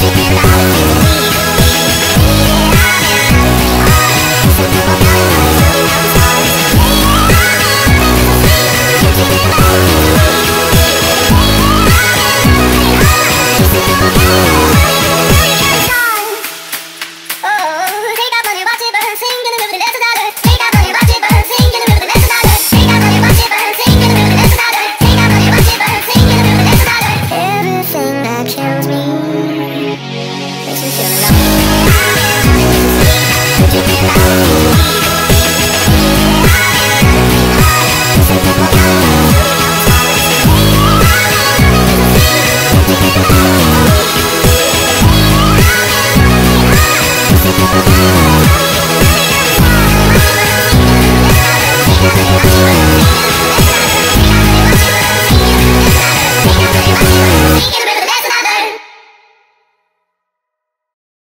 Baby, baby, baby.